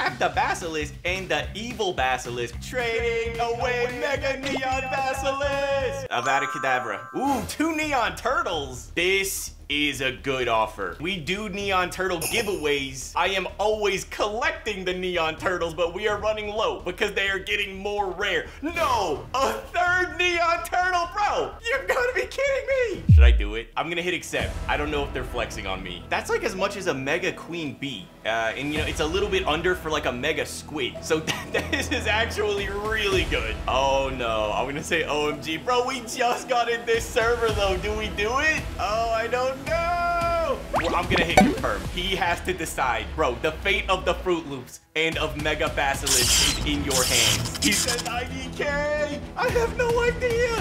have the Basilisk and the Evil Basilisk. Trading away Mega Neon Basilisk. Avada Kedavra. Ooh, two Neon Turtles. This is a good offer. We do Neon Turtle giveaways. I am always collecting the Neon Turtles, but we are running low because they are getting more rare. No, a third Neon Turtle, bro. You're gonna be kidding me. Should I it? I'm gonna hit accept. I don't know if they're flexing on me. That's like as much as a Mega Queen Bee. Uh, and you know, it's a little bit under for like a Mega Squid. So this is actually really good. Oh no, I'm gonna say OMG. Bro, we just got in this server though. Do we do it? Oh, I don't know. Well, I'm gonna hit confirm. He has to decide. Bro, the fate of the Fruit Loops and of Mega Basilisk is in your hands. He said 90K. I have no idea.